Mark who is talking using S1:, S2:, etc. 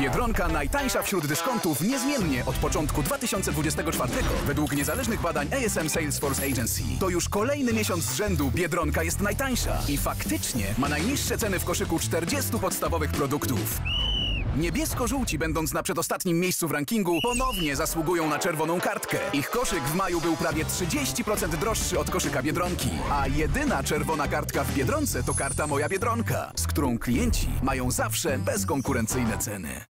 S1: Biedronka najtańsza wśród dyskontów niezmiennie od początku 2024 według niezależnych badań ASM Salesforce Agency. To już kolejny miesiąc z rzędu Biedronka jest najtańsza i faktycznie ma najniższe ceny w koszyku 40 podstawowych produktów. Niebiesko-żółci, będąc na przedostatnim miejscu w rankingu, ponownie zasługują na czerwoną kartkę. Ich koszyk w maju był prawie 30% droższy od koszyka Biedronki. A jedyna czerwona kartka w Biedronce to karta Moja Biedronka, z którą klienci mają zawsze bezkonkurencyjne ceny.